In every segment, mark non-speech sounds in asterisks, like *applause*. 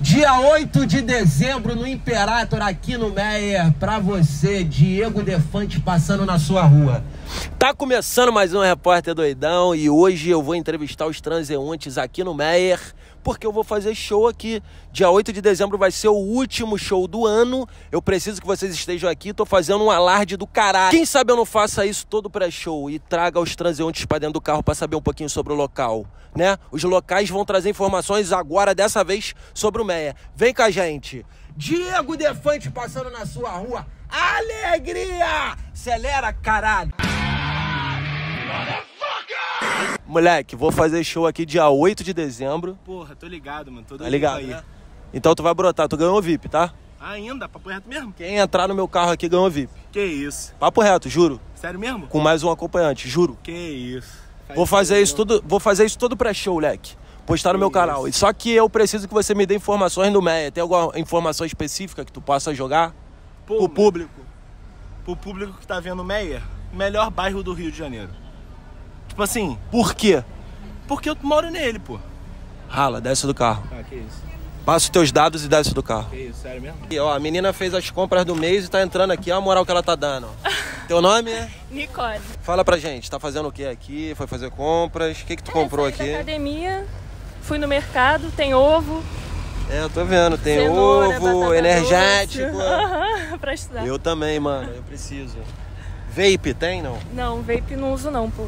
Dia 8 de dezembro no Imperator, aqui no Meyer, pra você, Diego Defante, passando na sua rua. Tá começando mais um Repórter Doidão e hoje eu vou entrevistar os transeuntes aqui no Meyer, porque eu vou fazer show aqui. Dia 8 de dezembro vai ser o último show do ano. Eu preciso que vocês estejam aqui, tô fazendo um alarde do caralho. Quem sabe eu não faça isso todo pré-show e traga os transeuntes pra dentro do carro pra saber um pouquinho sobre o local, né? Os locais vão trazer informações agora, dessa vez, sobre o Meia. Vem com a gente. Diego Defante passando na sua rua. Alegria! Acelera, caralho! Moleque, vou fazer show aqui dia 8 de dezembro. Porra, tô ligado, mano. Tô Tá ligado, ir. né? Então tu vai brotar, tu ganhou VIP, tá? Ainda? Papo reto mesmo? Quem entrar no meu carro aqui ganhou VIP. Que isso? Papo reto, juro. Sério mesmo? Com mais um acompanhante, juro. Que isso? Faz Vou fazer isso tudo, vou fazer isso todo pré-show, leque. Postar no meu canal. Só que eu preciso que você me dê informações do Meia. Tem alguma informação específica que tu possa jogar Pô, pro público? pro público que tá vendo o Meia, melhor bairro do Rio de Janeiro. Tipo assim, Por quê? porque eu moro nele, pô. Rala, desce do carro. Ah, que isso? Passa os teus dados e desce do carro. Que isso? Sério mesmo? E, ó, a menina fez as compras do mês e tá entrando aqui, ó a moral que ela tá dando. ó. *laughs* Teu nome é? Nicole. Fala pra gente, tá fazendo o que aqui? Foi fazer compras? O que que tu comprou É, saí aqui? Da academia, fui no mercado, tem ovo, É, eu tô vendo, tem cenoura, ovo, energético. *laughs* Aham, pra estudar. Eu também, mano, eu preciso. Vape tem, não? Não, vape não uso não, pô.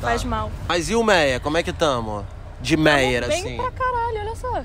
Tá. Faz mal. Mas e o Meia, como é que tamo? De Meyer, Bem assim. pra caralho, olha só.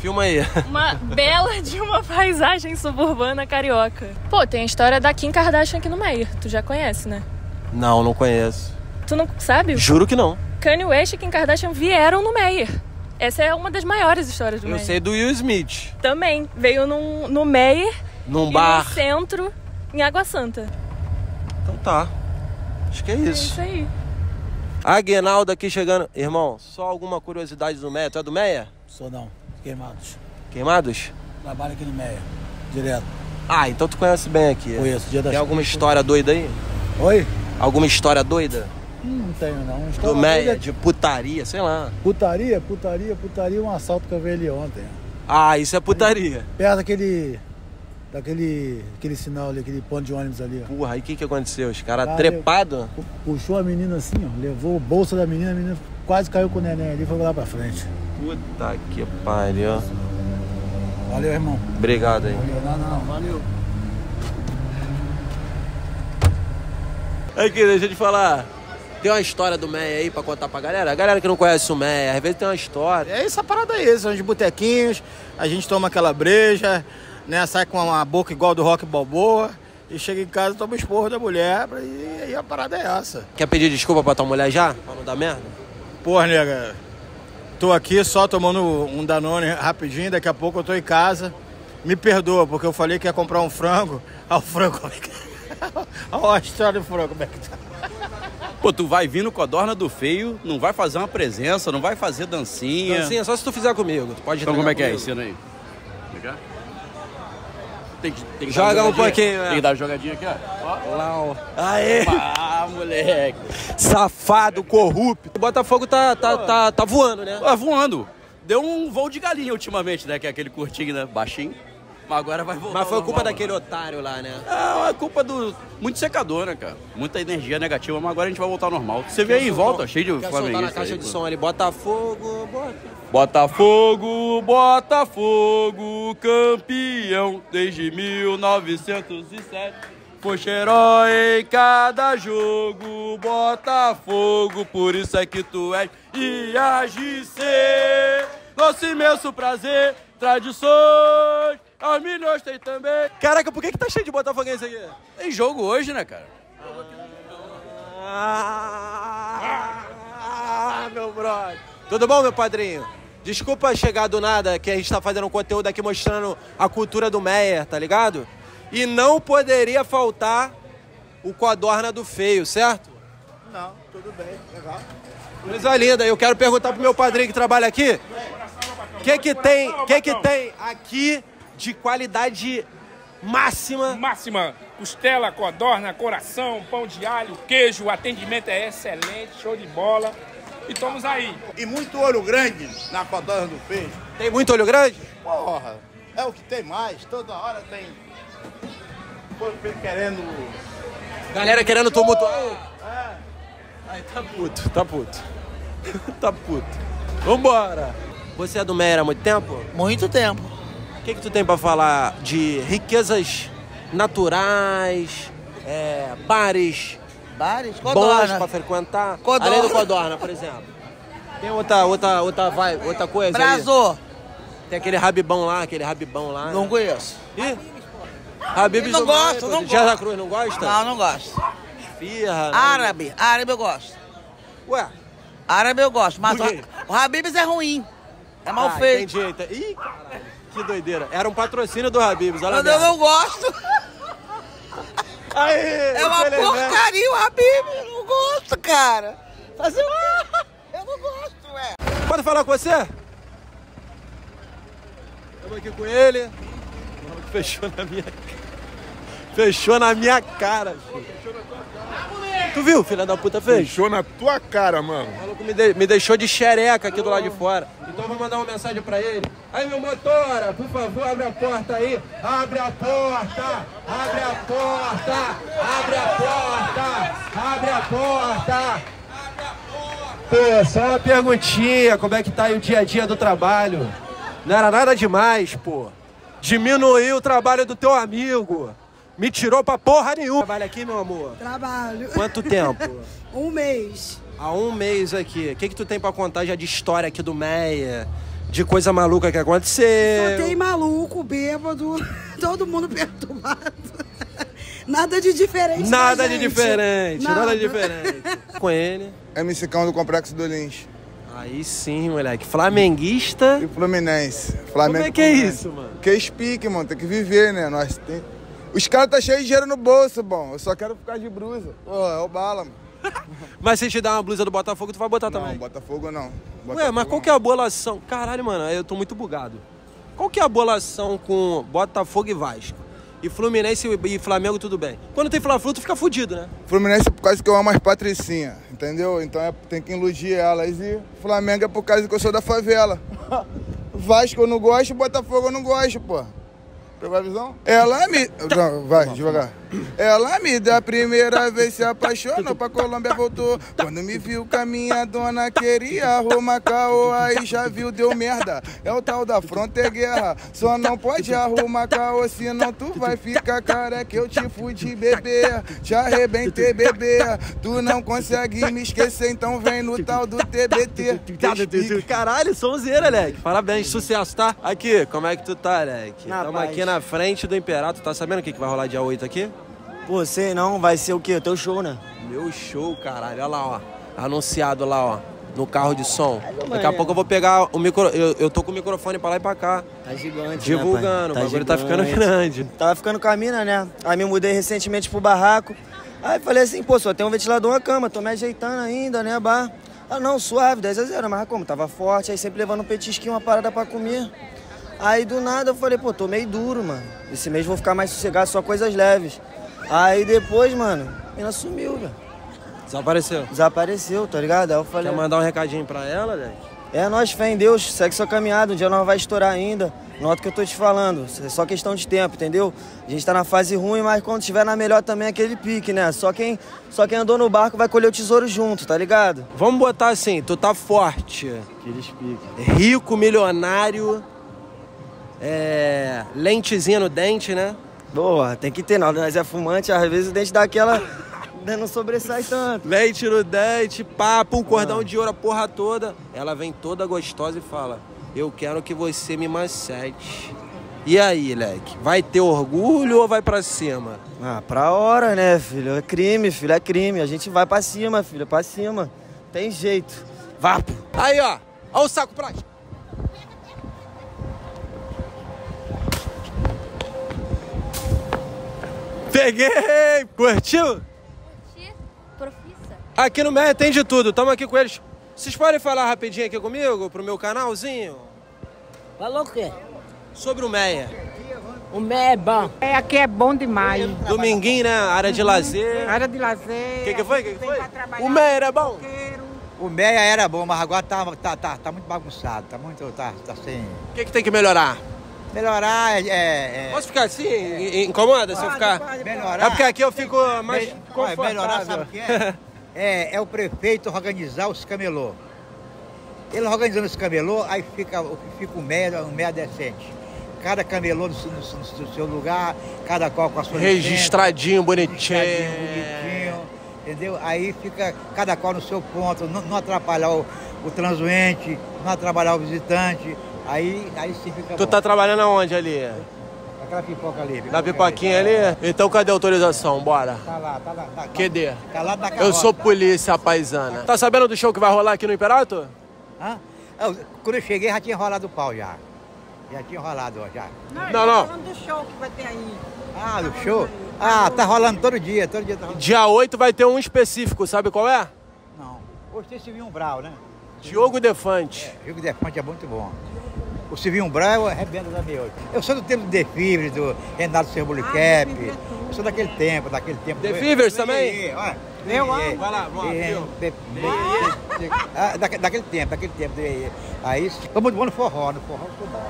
Filma aí. Uma *laughs* bela de uma paisagem suburbana carioca. Pô, tem a história da Kim Kardashian aqui no Meyer. Tu já conhece, né? Não, não conheço. Tu não sabe? Juro que não. Kanye West e Kim Kardashian vieram no Meyer. Essa é uma das maiores histórias do Eu Meyer. sei do Will Smith. Também. Veio num, no Meyer Num e bar. no centro, em Água Santa. Então tá. Acho que é É isso. isso aí. Aguinaldo aqui chegando. Irmão, só alguma curiosidade do Meia. Tu é do Meia? Sou não, queimados. Queimados? Trabalho aqui no Meia, direto. Ah, então tu conhece bem aqui. Conheço, dia das Tem alguma história doida aí? Oi? Alguma história doida? Hum, Não tenho não. Do História Meia, doida- de putaria, sei lá. Putaria, putaria, putaria, um assalto que eu vi ali ontem. Ah, isso é putaria. Perto daquele. Daquele. Aquele sinal ali, aquele ponto de ônibus ali, ó. Porra, aí o que que aconteceu? Os caras Cara, trepados? Pu- Puxou a menina assim, ó. Levou o bolso da menina, a menina quase caiu com o neném ali e foi lá pra frente. Puta que pariu. Valeu, irmão. Obrigado aí. Valeu, não, não, não, valeu. Aqui, deixa eu te falar. Tem uma história do Meia aí pra contar pra galera? A galera que não conhece o Meia, às vezes tem uma história. É essa parada aí, são os botequinhos, a gente toma aquela breja, né? Sai com uma boca igual do rock balboa e chega em casa toma o esporro da mulher e aí a parada é essa. Quer pedir desculpa pra tua mulher já? Pra não dar merda? Porra, nega, tô aqui só tomando um Danone rapidinho, daqui a pouco eu tô em casa. Me perdoa, porque eu falei que ia comprar um frango. *laughs* Ah, o frango, como é que *laughs* Olha a história do frango, como é que tá? Pô, tu vai vir no Codorna do Feio, não vai fazer uma presença, não vai fazer dancinha. Dancinha, só se tu fizer comigo. Tu pode Então como é que é? comigo. Ensina aí. Cá. Tem que, tem que Joga dar uma um jogadinha. pouquinho, é. Tem que dar uma jogadinha aqui, ó. Lá, ó. Aê! Ah, moleque. Safado, corrupto. O Botafogo tá, tá, tá, tá voando, né? Ó, voando. Deu um voo de galinha ultimamente, né? Que é aquele curtinho, né? Baixinho. Mas agora vai voltar. Mas foi culpa normal, daquele né? otário lá, né? Ah, é culpa do. Muito secador, né, cara? Muita energia negativa, mas agora a gente vai voltar ao normal. Você vê aí em volta, cheio de soltar na caixa aí, de pô. som ali, Botafogo, bota. Botafogo, Botafogo, campeão desde 1907. Foste herói em cada jogo, Botafogo, por isso é que tu és IAGC. Nosso imenso prazer, tradições, as milhões tem também. Caraca, por que, que tá cheio de botafoguense aqui? Tem jogo hoje, né, cara? Ah, meu brother. Tudo bom, meu padrinho? Desculpa chegar do nada, que a gente tá fazendo um conteúdo aqui mostrando a cultura do Meyer, tá ligado? E não poderia faltar o Codorna do Feio, certo? Não, tudo bem, legal. Coisa linda, eu quero perguntar pro meu padrinho que trabalha aqui. O que que tem, que que tem aqui de qualidade máxima? máxima. Costela, codorna, coração, pão de alho, queijo, o atendimento é excelente, show de bola. E estamos aí. E muito olho grande na codorna do peixe. Tem muito olho grande? Porra. É o que tem mais, toda hora tem. Querendo. Galera querendo tumultuar. Aí tá puto, tá puto. *laughs* tá puto. Vambora. Você é do Meyer há muito tempo? Muito tempo. O que, que tu tem pra falar de riquezas naturais, é, bares Bares? bons Codorna. pra frequentar? Codorna. Além do Codorna, por exemplo. Tem outra, outra, outra, outra coisa aí? Brazo. Tem aquele rabibão lá, aquele rabibão lá. Não conheço. Ih? Habib's Não do gosto, não gosto. Cruz não gosta? Não, não gosto. Firra. não. Árabe. Árabe eu gosto. Ué, Árabe eu gosto. Mas o, o Habib's é ruim. É mal ah, feito. entendi. Ih, caralho, que doideira. Era um patrocínio do Habib's, olha Mas eu não gosto. Aê, É uma porcaria o Habib's. Eu não gosto, cara. Fazer o quê? Eu não gosto, ué. Pode falar com você? Estamos aqui com ele. Fechou na minha cara. Fechou na minha cara, filho. Tu viu, filha da puta, fez? Fechou na tua cara, mano. O maluco me, de- me deixou de xereca aqui do lado de fora. Então eu vou mandar uma mensagem pra ele. Aí, meu motora, por favor, abre a porta aí. Abre a porta! Abre a porta! Abre a porta! Abre a porta! Pô, só uma perguntinha, como é que tá aí o dia a dia do trabalho? Não era nada demais, pô. Diminuiu o trabalho do teu amigo. Me tirou pra porra nenhuma. Trabalha aqui, meu amor. Trabalho. Quanto tempo? *laughs* Um mês. Há um mês aqui. O que, que tu tem pra contar já de história aqui do Meia? De coisa maluca que aconteceu? Só tem maluco, bêbado, *laughs* todo mundo perturbado. Nada de diferente. da Nada de diferente, nada. de diferente. Com *laughs* ele. MC Cão do Complexo do Lins. Aí sim, moleque. Flamenguista. E Fluminense. Como Flamengo é que é isso, mano? Que speak, mano. Tem que viver, né? Nós tem... Os caras tá cheio de dinheiro no bolso, bom. Eu só quero ficar de brusa. Pô, é o bala, mano. *laughs* Mas se te dar uma blusa do Botafogo, tu vai botar Não, também. Botafogo não. Ué, Botafogo mas qual não. que é a bolação? Caralho, mano, eu tô muito bugado. Qual que é a bolação com Botafogo e Vasco? E Fluminense e e Flamengo, tudo bem. Quando tem Fla-Flu, tu fica fudido, né? Fluminense é por causa que eu amo as patricinhas, entendeu? Então é, tem que iludir elas. E Flamengo é por causa que eu sou da favela. *laughs* Vasco eu não gosto, Botafogo eu não gosto, pô. Pegou a visão? Ela me. Não, vai, devagar. Ela me da primeira vez se apaixonou, pra Colômbia voltou. Quando me viu com a minha dona, queria arrumar caô, aí já viu, deu merda. É o tal da fronte guerra. Só não pode arrumar caô, senão tu vai ficar careca. Eu te fudi, bebê. Te arrebentei, bebê. Tu não consegue me esquecer, então vem no tal do TBT. Caralho, sonzeira, Leque. Parabéns, sucesso, tá? Aqui, como é que tu tá, Leque? Na Tamo aqui na frente do Imperato. Tá sabendo o que, que vai rolar dia 8 aqui? Pô, sei não, vai ser o quê? O teu show, né? Meu show, caralho. Olha lá, ó. Anunciado lá, ó. No carro de som. Daqui a pouco eu vou pegar o micro. Eu, eu tô com o microfone pra lá e pra cá. Tá gigante, Divulgando. né, pai? o bagulho tá ficando grande. Tava ficando com a mina, né? Aí me mudei recentemente pro barraco. Aí falei assim, pô, só tem um ventilador uma cama, tô me ajeitando ainda, né, bar? Ah, não, suave, 10 a 0, mas como? Tava forte, aí sempre levando um petisquinho, uma parada pra comer. Aí do nada eu falei, pô, tô meio duro, mano. Esse mês vou ficar mais sossegado, só coisas leves. Aí depois, mano, a mina sumiu, velho. Desapareceu. Desapareceu, tá ligado? Aí eu falei. Quer mandar um recadinho pra ela, Leque? É, nós fé em Deus, segue sua caminhada, um dia nós vai estourar ainda. Nota o que eu tô te falando, é só questão de tempo, entendeu? A gente tá na fase ruim, mas quando estiver na melhor também é aquele pique, né? Só quem, só quem andou no barco vai colher o tesouro junto, tá ligado? Vamos botar assim, tu tá forte. Aqueles piques. Rico, milionário. É. Lentezinha no dente, né? Boa, tem que ter, não, nós é fumante, às vezes o dente dá aquela. não sobressai tanto. Lente no dente, papo, um cordão de ouro, a porra toda. Ela vem toda gostosa e fala: Eu quero que você me macete. E aí, leque? Vai ter orgulho ou vai pra cima? Ah, pra hora, né, filho? É crime, filho, é crime. A gente vai pra cima, filho, pra cima. Tem jeito. Vapo. Aí, ó. Ó o saco plástico. Peguei! Curtiu? Profissa. Aqui no Meia tem de tudo, tamo aqui com eles. Vocês podem falar rapidinho aqui comigo, pro meu canalzinho? Falou o quê? Sobre o Meia. O Mé é bom. É, aqui é bom demais. Dominguinho, né? Área de lazer. Área de lazer. O que, que foi? Que que foi? O Meia era bom? O Meia era bom, mas agora tá, tá, tá, tá muito bagunçado, tá muito. tá, tá sem. O que, que tem que melhorar? Melhorar é. é- Posso ficar assim? In- Incomoda se eu ficar? Melhorar. É porque aqui eu fico mais Me- confortável. melhorar, sabe o que é? é? É o prefeito organizar os camelô. Ele organizando os camelô, aí fica, fica um meia, um meia decente. Cada camelô no, seu- no seu- no seu lugar, cada qual com a sua licença. Registradinho, bonitinho. bonitinho, entendeu? Aí fica cada qual no seu ponto, não, não atrapalhar o, o transuente, não atrapalhar o visitante. Aí, aí sim fica Tu bom. tá trabalhando aonde ali? Aquela pipoca ali. Na pipoquinha ali? Então cadê a autorização? Bora. Tá lá, tá lá. Tá, QD. tá lá da Eu carroça. sou polícia paisana. Tá sabendo do show que vai rolar aqui no Imperato? Hã? Eu- quando eu cheguei já tinha rolado o pau já. Já tinha rolado ó, já. Não, não. falando do show que vai ter aí. Ah, do show? Ah, tá rolando todo dia, todo dia tá rolando. Dia 8 vai ter um específico, sabe qual é? Não. Hoje tem Silvinho Brau, né? Diogo Defante. O Rio Defante é muito bom. O Silvinho Brau arrebenta da meia Eu sou do tempo do The Fibres, do Renato Cerbulicap. Eu sou daquele tempo, daquele tempo. Do- também? Olha, Eu amo. Vai lá, vamos lá, É, Ah, daque- Daquele tempo, daquele tempo. de- Aí, ficou muito bom no forró, no forró ficou bom.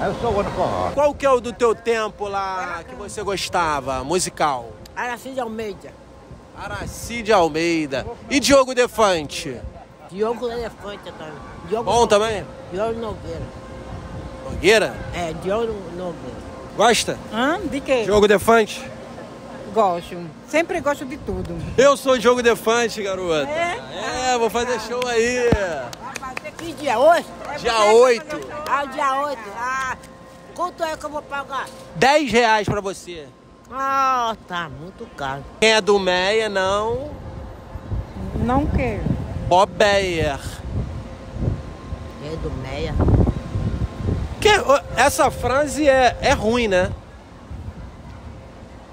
Aí eu sou o ano forró. Qual que é o do teu tempo lá que você gostava, musical? Aracide Almeida. Aracide Almeida. E Diogo Defante? Diogo Elefante também. Diogo Bom também? Diogo Nogueira. Nogueira? É, Diogo Nogueira. Gosta? Hã? De quê? Diogo Defante? Gosto. Sempre gosto de tudo. Eu sou Diogo Defante, garoto. É? É, vou fazer show aí. Que dia hoje? Dia 8. Ah, dia 8. Ah, quanto é que eu vou pagar? 10 reais pra você. Ah, tá muito caro. Quem é do Meia, não. Não quero. Bobeyer. É do Meia. Que, essa frase é, é ruim, né?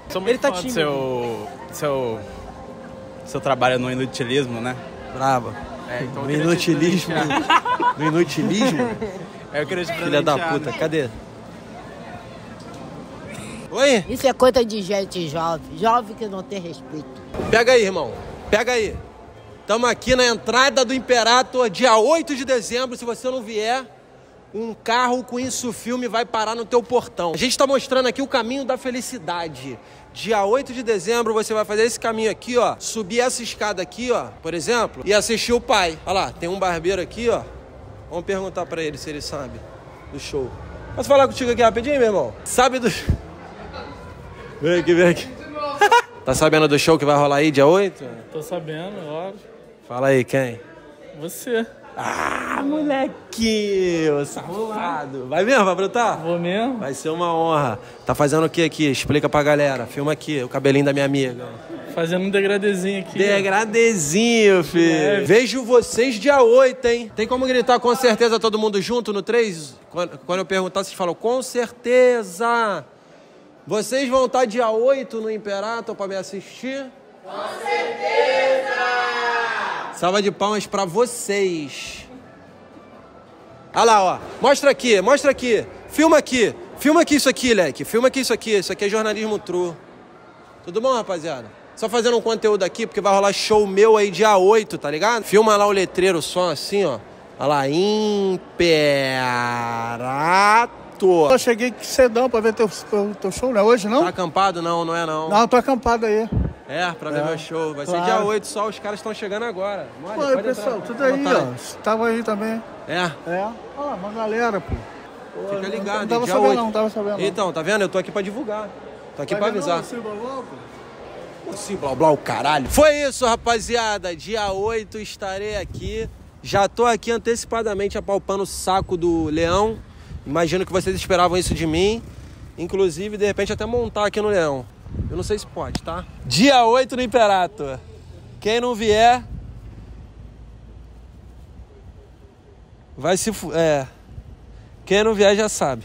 Sou muito Ele tá fã do tímido. seu, seu, seu trabalho no inutilismo, né? Brava. É, então No te inutilismo. No inutilismo? *laughs* Eu queria te Filha da puta, né? cadê? Oi? Isso é coisa de gente jovem. Jovem que não tem respeito. Pega aí, irmão. Pega aí. Estamos aqui na entrada do Imperator, dia 8 de dezembro. Se você não vier, um carro com isso filme vai parar no teu portão. A gente está mostrando aqui o caminho da felicidade. Dia 8 de dezembro você vai fazer esse caminho aqui, ó. Subir essa escada aqui, ó, por exemplo, e assistir o pai. Olha lá, tem um barbeiro aqui, ó. Vamos perguntar pra ele se ele sabe do show. Posso falar contigo aqui rapidinho, meu irmão? Sabe do. Vem aqui, vem aqui. *laughs* Tá sabendo do show que vai rolar aí dia 8? Tô sabendo, óbvio. Fala aí, quem? Você. Ah, moleque! Ô safado. Vai mesmo, vai brotar? Vou mesmo. Vai ser uma honra. Tá fazendo o que aqui? Explica pra galera. Filma aqui, o cabelinho da minha amiga. Fazendo um degradezinho aqui. Degradezinho, filho. É. Vejo vocês dia 8, hein? Tem como gritar com certeza todo mundo junto no 3? Quando, quando eu perguntar, vocês falam com certeza. Vocês vão estar dia 8 no Imperator pra me assistir? Com certeza! Salva de palmas pra vocês. Olha lá, ó. Mostra aqui, mostra aqui. Filma aqui. Filma aqui isso aqui, Leque. Filma aqui isso aqui. Isso aqui é jornalismo true. Tudo bom, rapaziada? Só fazendo um conteúdo aqui, porque vai rolar show meu aí dia 8, tá ligado? Filma lá o letreiro só assim, ó. Olha lá, Imperato. Eu cheguei cedão pra ver teu, teu, show, não é hoje, não? Tá acampado? Não, não é não. Não, tô acampado aí. É, pra ver É, meu show. Vai ser claro. dia 8 só, os caras estão chegando agora. Mole, Pô, aí, pode pessoal, entrar. tudo aí, ó. Tava aí também. É, É. Olha lá, uma galera, pô. Pô, fica ligado. Não tava sabendo, 8. não, tava sabendo. não. Então, tá vendo? Eu tô aqui pra divulgar. Tô aqui Vai pra avisar. não, blá, blá, pô. Sim, blá blá o caralho. Foi isso, rapaziada. Dia 8 estarei aqui. Já tô aqui antecipadamente apalpando o saco do leão. Imagino que vocês esperavam isso de mim. Inclusive, de repente, até montar aqui no leão. Eu não sei se pode, tá? Dia 8 no Imperator. Quem não vier. Vai se. É. Quem não vier já sabe.